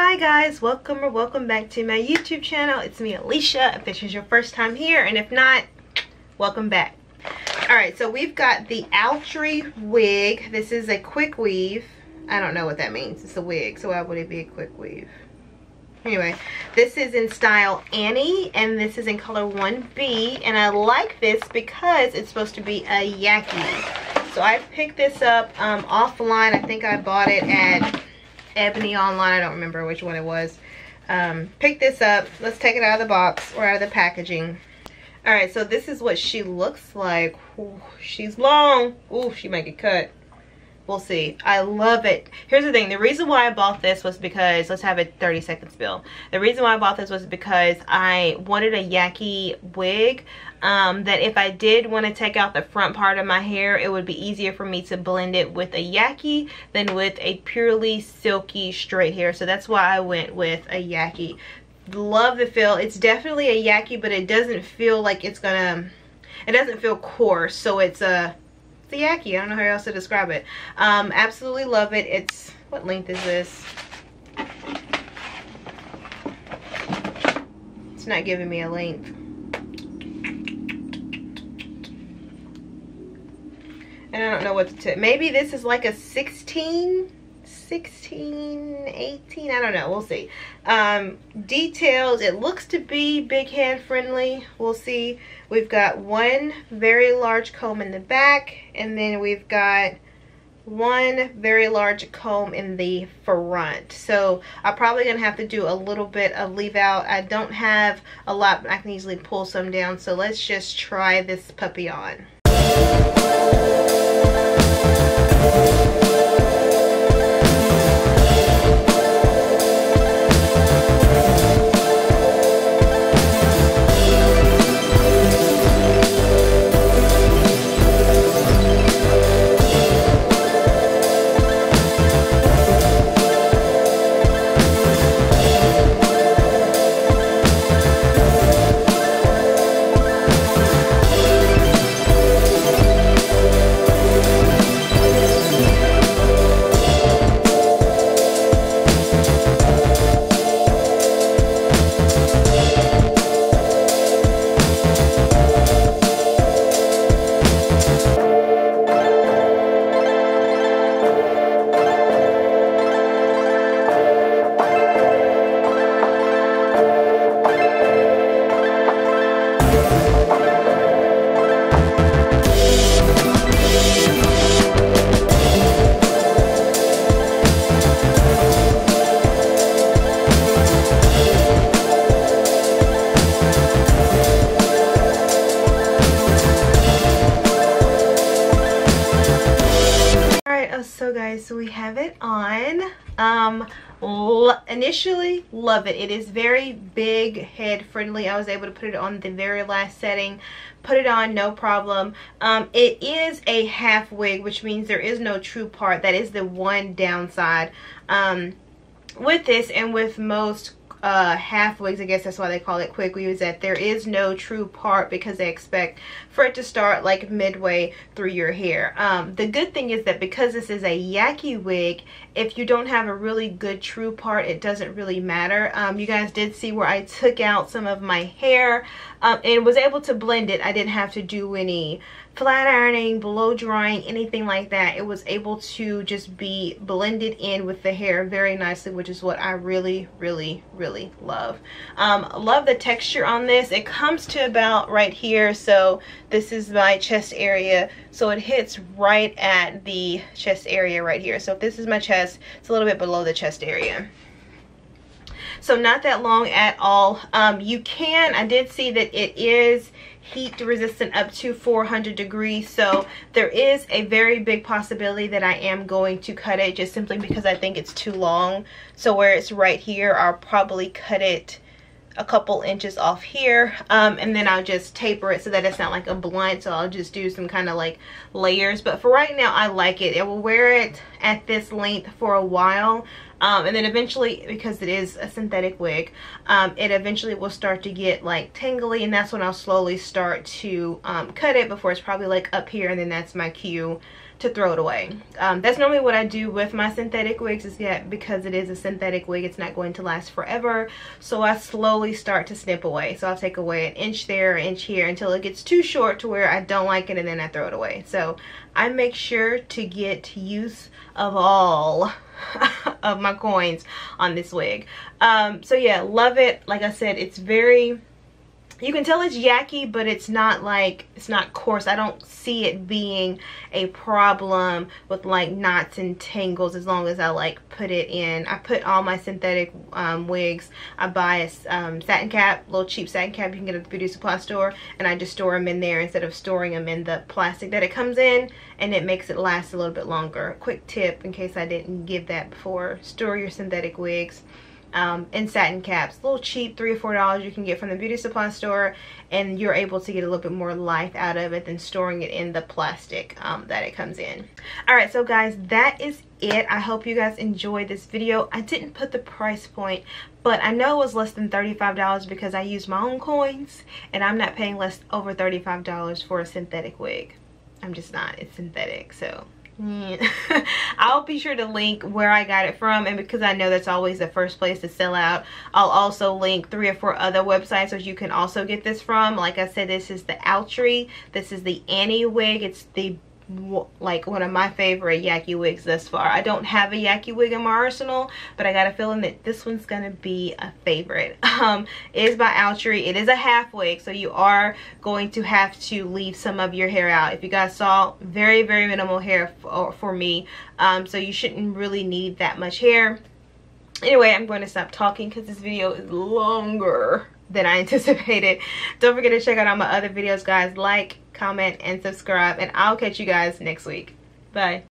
Hi guys, welcome or welcome back to my YouTube channel. It's me, Alicia, if this is your first time here, and if not, welcome back. Alright, so we've got the Outre wig. This is a quick weave. I don't know what that means. It's a wig, so why would it be a quick weave? Anyway, this is in style Annie, and this is in color 1B, and I like this because it's supposed to be a yaki. So I picked this up um, offline. I think I bought it at Ebony online. I don't remember which one it was. Um, pick this up. Let's take it out of the box or out of the packaging. All right, so this is what she looks like. Ooh, she's long. Ooh, she might get cut. We'll see. I love it. Here's the thing. The reason why I bought this was because, let's have a 30 second spill. The reason why I bought this was because I wanted a yaki wig um, that if I did want to take out the front part of my hair, it would be easier for me to blend it with a yaki than with a purely silky straight hair. So that's why I went with a yaki. Love the feel. It's definitely a yaki, but it doesn't feel like it's gonna, it doesn't feel coarse. So it's a, yaki. I don't know how else to describe it. Um, absolutely love it. It's, what length is this? It's not giving me a length. and I don't know what to maybe this is like a 16 16 18 I don't know. We'll see. Um, details. It looks to be big hand friendly. We'll see. We've got one very large comb in the back and then we've got one very large comb in the front. So I'm probably gonna have to do a little bit of leave out. I don't have a lot I can easily pull some down. So let's just try this puppy on um initially love it. It is very big head friendly. I was able to put it on the very last setting. Put it on no problem. Um it is a half wig which means there is no true part. That is the one downside. Um with this and with most uh, half wigs, I guess that's why they call it quick weaves, that there is no true part because they expect for it to start like midway through your hair. Um, the good thing is that because this is a yaki wig, if you don't have a really good true part, it doesn't really matter. Um, you guys did see where I took out some of my hair um, and was able to blend it. I didn't have to do any flat ironing, blow drying, anything like that. It was able to just be blended in with the hair very nicely, which is what I really, really, really love. Um, love the texture on this. It comes to about right here. So this is my chest area. So it hits right at the chest area right here. So if this is my chest, it's a little bit below the chest area so not that long at all. Um, you can i did see that it is heat resistant up to 400 degrees. So there is a very big possibility that I am going to cut it just simply because I think it's too long. So where it's right here I'll probably cut it a couple inches off here. Um, and then I'll just taper it so that it's not like a blunt. So I'll just do some kind of like layers. But for right now I like it. It will wear it at this length for a while um, and then eventually because it is a synthetic wig um, it eventually will start to get like tangly and that's when I'll slowly start to um, cut it before it's probably like up here and then that's my cue to throw it away. Um, that's normally what I do with my synthetic wigs is that because it is a synthetic wig, it's not going to last forever. So I slowly start to snip away. So I'll take away an inch there, an inch here until it gets too short to where I don't like it and then I throw it away. So I make sure to get use of all of my coins on this wig. Um, so yeah, love it. Like I said, it's very you can tell it's yaki but it's not like it's not coarse. I don't see it being a problem with like knots and tangles as long as i like put it in. I put all my synthetic um, wigs. I buy a um, satin cap little cheap satin cap you can get at the beauty supply store and i just store them in there instead of storing them in the plastic that it comes in and it makes it last a little bit longer. Quick tip in case i didn't give that before. Store your synthetic wigs um, and satin caps. Little cheap, three or four dollars you can get from the beauty supply store and you're able to get a little bit more life out of it than storing it in the plastic um, that it comes in. Alright, so guys, that is it. I hope you guys enjoyed this video. I didn't put the price point, but I know it was less than $35 because I used my own coins and I'm not paying less over $35 for a synthetic wig. I'm just not. It's synthetic, so I'll be sure to link where I got it from and because I know that's always the first place to sell out I'll also link three or four other websites which you can also get this from. Like I said this is the Outre this is the Annie wig. It's the like one of my favorite Yaki wigs thus far. I don't have a Yaki wig in my arsenal, but I got a feeling that this one's gonna be a favorite. Um, it is by Outre. It is a half wig, so you are going to have to leave some of your hair out. If you guys saw, very, very minimal hair for, for me, um, so you shouldn't really need that much hair. Anyway, I'm going to stop talking because this video is longer than I anticipated. Don't forget to check out all my other videos, guys. Like, comment, and subscribe. And I'll catch you guys next week. Bye.